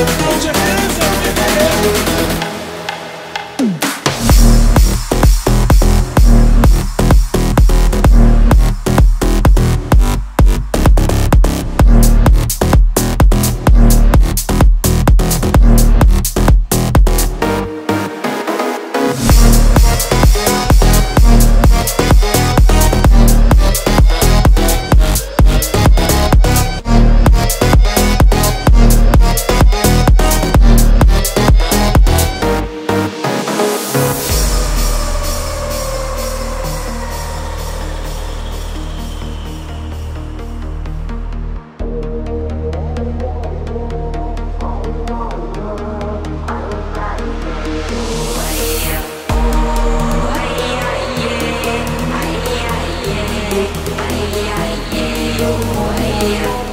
Hold your hands yeah